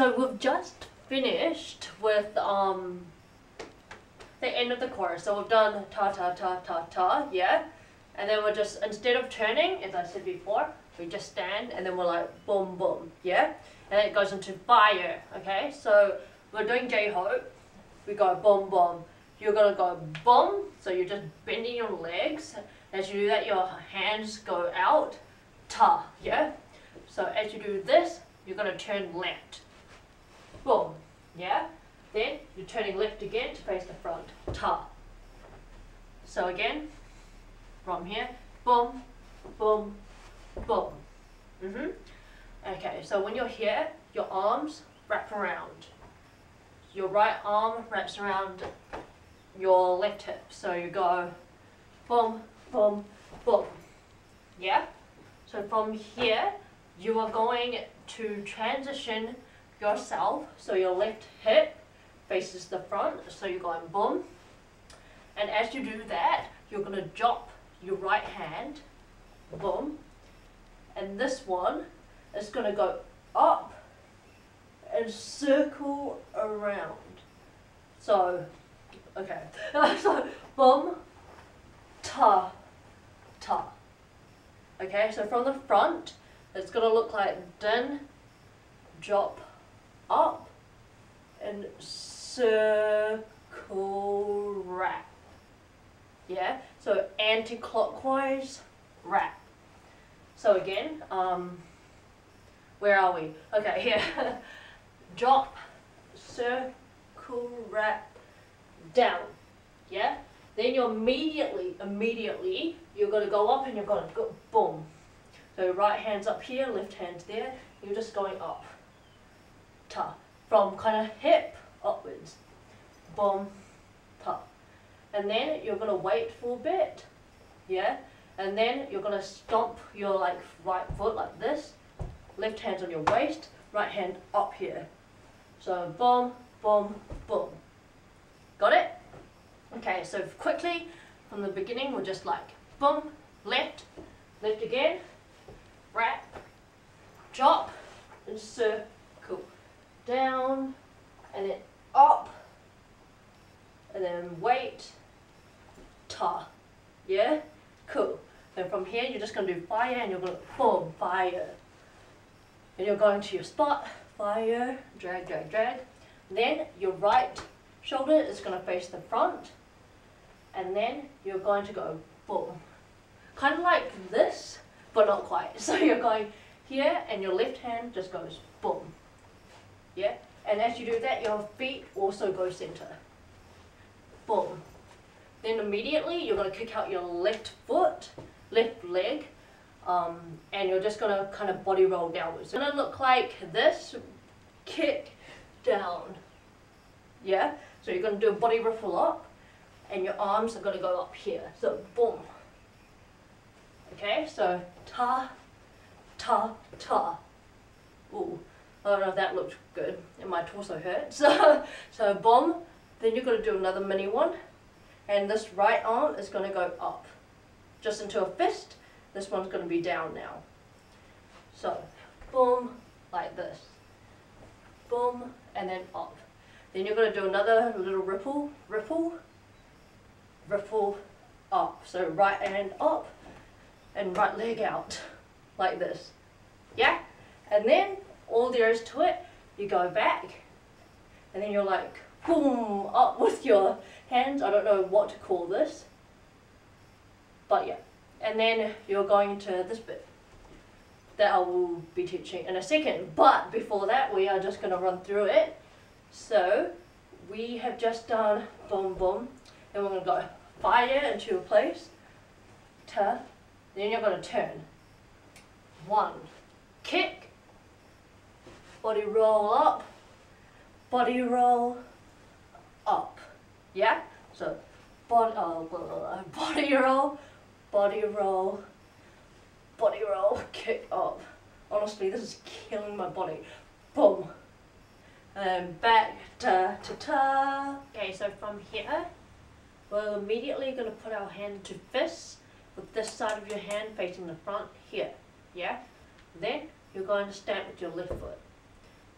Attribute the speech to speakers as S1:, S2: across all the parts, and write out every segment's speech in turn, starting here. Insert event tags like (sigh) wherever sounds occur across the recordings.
S1: So we've just finished with um the end of the chorus. So we've done ta ta ta ta ta, yeah? And then we're just, instead of turning, as I said before, we just stand and then we're like boom boom, yeah? And then it goes into fire, okay? So we're doing J-Hope, we go boom boom. You're gonna go boom, so you're just bending your legs. As you do that, your hands go out, ta, yeah? So as you do this, you're gonna turn left. Boom, yeah? Then you're turning left again to face the front. Ta. So again, from here, boom, boom, boom. Mhm. Okay, so when you're here, your arms wrap around. Your right arm wraps around your left hip. So you go boom, boom, boom. Yeah? So from here, you are going to transition yourself. So your left hip faces the front, so you're going boom. And as you do that, you're going to drop your right hand, boom. And this one is going to go up and circle around. So, okay. (laughs) so, boom, ta, ta. Okay, so from the front, it's going to look like din, drop, up, and circle wrap. Yeah, so anti-clockwise wrap. So again, um, where are we? Okay, (laughs) here. Drop, circle wrap, down. Yeah? Then you're immediately, immediately, you're going to go up and you're going to go boom. So right hand's up here, left hand's there. You're just going up. Ta. From kind of hip upwards. Boom, top. And then you're going to wait for a bit. Yeah? And then you're going to stomp your like right foot like this. Left hand's on your waist, right hand up here. So boom, boom, boom. Got it? Okay, so quickly from the beginning we're just like boom, left, left again, wrap, drop, and circle. Down, and then up, and then wait, ta. Yeah? Cool. And from here, you're just going to do fire, and you're going to boom, fire. And you're going to your spot, fire, drag, drag, drag. Then your right shoulder is going to face the front, and then you're going to go boom. Kind of like this, but not quite. (laughs) So you're going here, and your left hand just goes boom. Yeah? And as you do that, your feet also go center. Boom. Then immediately, you're going to kick out your left foot, left leg, um, and you're just going to kind of body roll downwards. It's going to look like this, kick down. Yeah? So you're going to do a body riffle up, and your arms are going to go up here. So boom. Okay, so ta, ta, ta. Ooh. Oh, I don't know if that looked good, and my torso hurt. (laughs) So, so boom, then you're going to do another mini one, and this right arm is going to go up, just into a fist. This one's going to be down now. So, boom, like this. Boom, and then up. Then you're going to do another little ripple, ripple, ripple, up. So right hand up, and right leg out, like this. Yeah? And then all there is to it, you go back, and then you're like, boom, up with your hands. I don't know what to call this, but yeah. And then you're going to this bit that I will be teaching in a second. But before that, we are just going to run through it. So we have just done boom, boom, and we're going to go fire into a place, ta, then you're going to turn. One, kick, body roll up, body roll up. Yeah? So body, uh, (laughs) body roll, body roll, body roll, (laughs) kick up. Honestly, this is killing my body. Boom. And then back, ta ta ta. Okay, so from here, we're immediately going to put our hand to fists with this side of your hand facing the front here. Yeah? Then you're going to stamp with your left foot.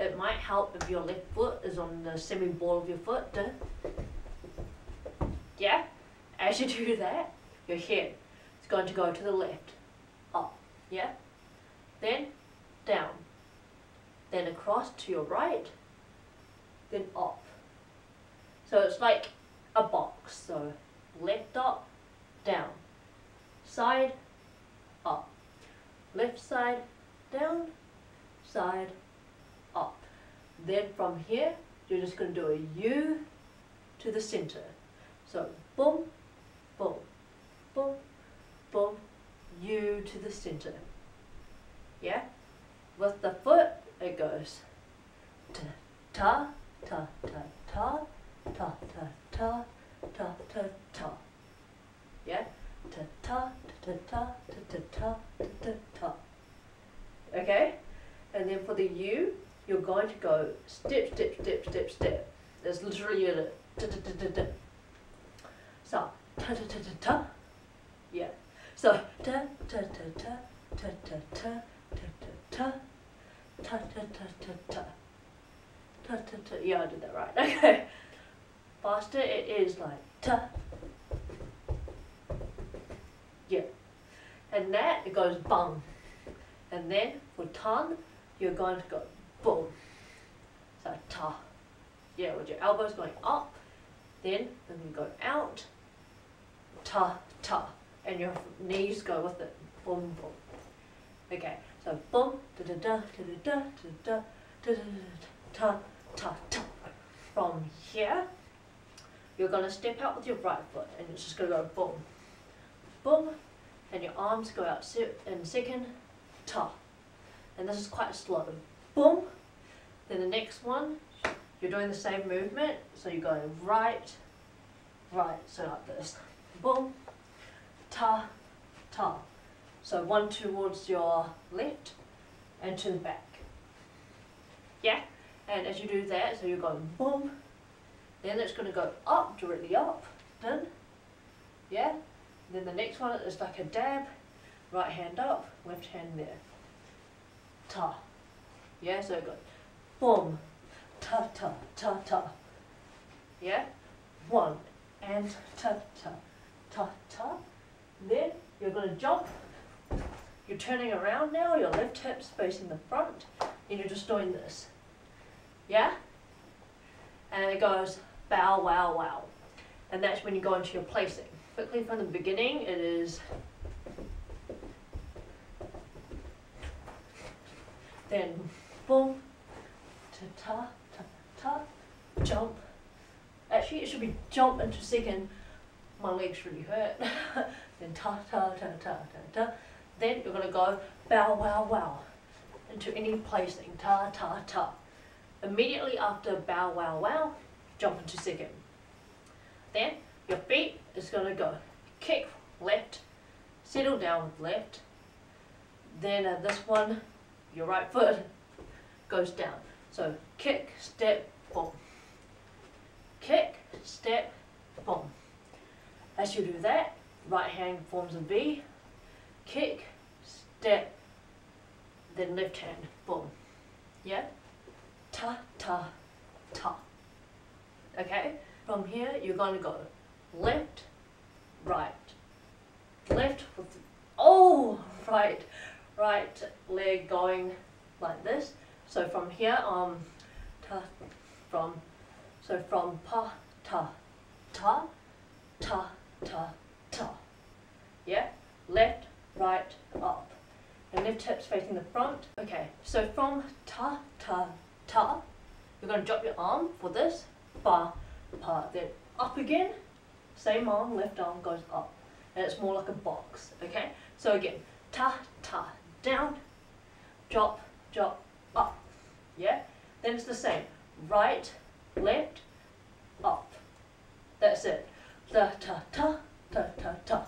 S1: It might help if your left foot is on the semi ball of your foot. Yeah? As you do that, your head is going to go to the left. Up. Yeah? Then down. Then across to your right. Then up. So it's like a box. So left up, down. Side, up. Left side, down. Side, up. Then from here, you're just going to do a U to the center. So boom, boom, boom, boom, U to the center. Yeah? With the foot, it goes ta ta ta ta ta ta ta ta ta ta ta. Yeah? Ta ta ta ta ta ta ta ta ta ta. Okay? And then for the U, you're going to go step, step, step, step, step. There's literally a ta ta ta ta ta. So ta ta ta ta ta. Yeah. So ta ta ta ta ta ta ta ta ta ta ta ta ta ta ta ta ta ta. Yeah, I did that right. Okay. Faster it is like ta. Yeah. And that it goes bum. And then for tongue, you're going to go boom. So ta. Yeah, with your elbows going up, then when you go out, ta, ta, and your knees go with it, boom, boom. Okay, so boom, da da, da da da, da da da, da da ta, ta, ta. From here, you're gonna step out with your right foot, and it's just gonna go boom, boom, and your arms go out in second, ta. And this is quite slow. Boom. Then the next one, you're doing the same movement. So you're going right, right, so like this. Boom, ta, ta. So one towards your left and to the back. Yeah? And as you do that, so you're going boom, then it's going to go up, directly up, done. Yeah? Then the next one is like a dab, right hand up, left hand there. Ta. Yeah, so it goes boom, ta ta ta ta. Yeah? One and ta ta ta ta. Then you're going to jump. You're turning around now, your left hip's facing the front, and you're just doing this. Yeah? And it goes bow, wow, wow. And that's when you go into your placing. Quickly from the beginning, it is then boom, ta ta ta ta, jump. Actually, it should be jump into second. My legs really hurt. (laughs) then ta ta ta ta ta ta. Then you're gonna go bow wow wow into any placing ta ta ta. Immediately after bow wow wow, jump into second. Then your feet is gonna go kick left, settle down with left. Then uh, this one, your right foot goes down. So kick, step, boom. Kick, step, boom. As you do that, right hand forms a V. Kick, step, then left hand, boom. Yeah? Ta, ta, ta. Okay? From here, you're going to go left, right. Left with, oh, (laughs) right. Right leg going like this. So from here, um, ta, from, so from pa, ta, ta, ta, ta, ta. Yeah? Left, right, up. And left hip's facing the front. Okay, so from ta, ta, ta, you're going to drop your arm for this. Pa, pa. Then up again. Same arm, left arm goes up. And it's more like a box. Okay? So again, ta, ta, down, drop, drop, up. Yeah? Then it's the same. Right, left, up. That's it. Da ta ta ta ta ta.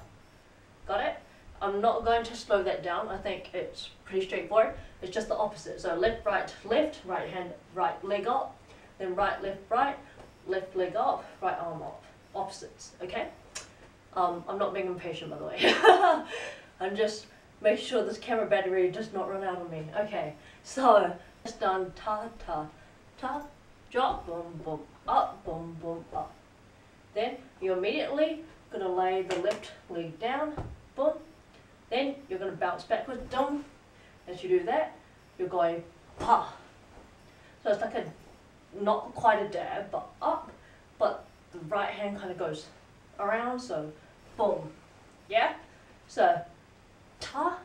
S1: Got it? I'm not going to slow that down. I think it's pretty straightforward. It's just the opposite. So left, right, left, right hand, right leg up, then right, left, right, left leg up, right arm up. Opposites, okay? Um, I'm not being impatient by the way. (laughs) I'm just making sure this camera battery does not run out on me. Okay, so it's done ta ta ta, drop, boom boom, up, boom boom, up. Then you're immediately gonna lay the left leg down, boom. Then you're gonna bounce backwards, dum. As you do that, you're going pa. So it's like a not quite a dab, but up, but the right hand kind of goes around, so boom. Yeah? So ta.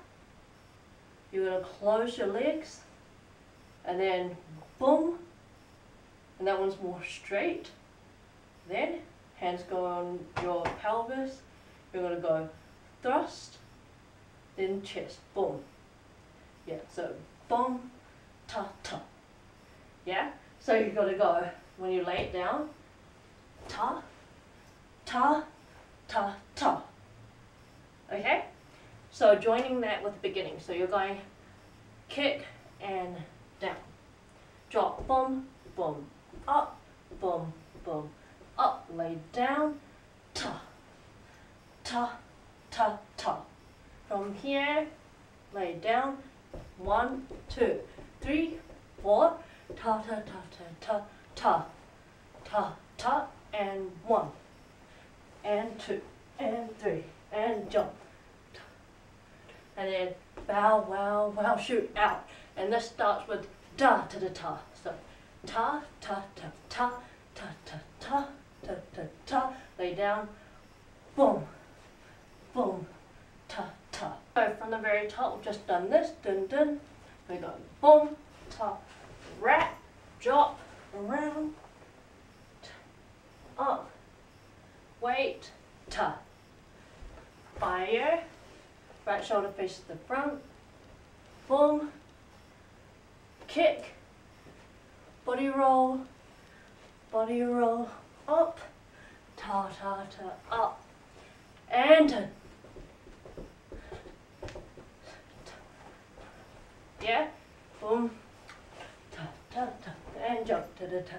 S1: You're gonna close your legs, and then boom. And that one's more straight. Then hands go on your pelvis. You're gonna go thrust, then chest, boom. Yeah, so boom, ta ta. Yeah? So you've got to go, when you lay it down, ta, ta, ta, ta. Okay? So joining that with the beginning. So you're going kick and down. Drop, boom, boom, up, boom, boom, up, lay down, ta, ta, ta, ta. From here, lay down, one, two, three, four, ta, ta, ta, ta, ta, ta, ta, ta, and one, and two, and three, and jump. And then bow, wow, wow, shoot, out. And this starts with da, ta, ta, ta. So ta, ta, ta, ta, ta, ta, ta, ta, ta, ta, lay down, boom, boom, ta, ta. So from the very top, we've just done this, dun, dun. We go boom, ta, wrap, drop, around, up, wait, ta. Fire, right shoulder faces the front, boom, kick, body roll, body roll, up, ta ta ta, up, and turn. Yeah, boom, ta ta ta, and jump, ta ta ta,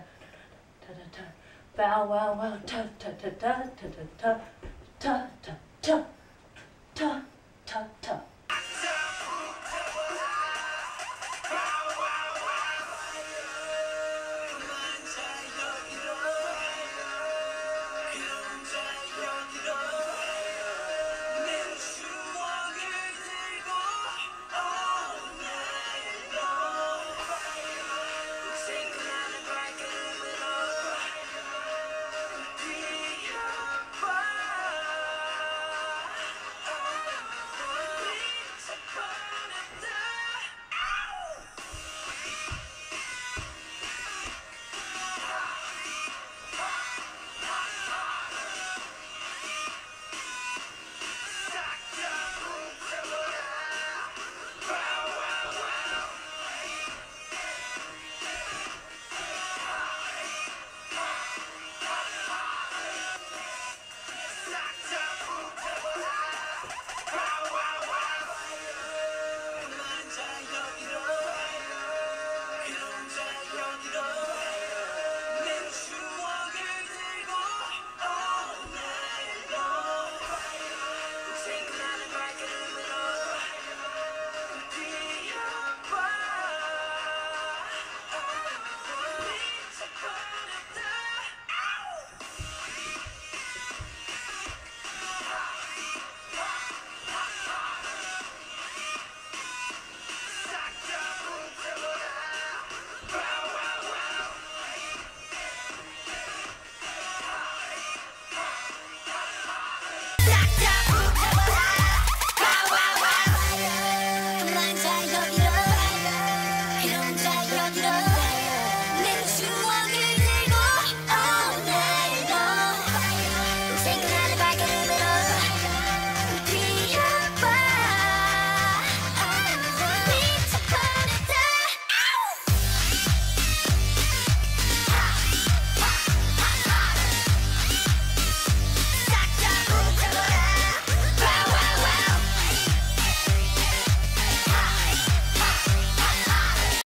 S1: ta ta ta, bow wow wow, ta ta ta ta ta ta ta ta ta ta ta ta ta ta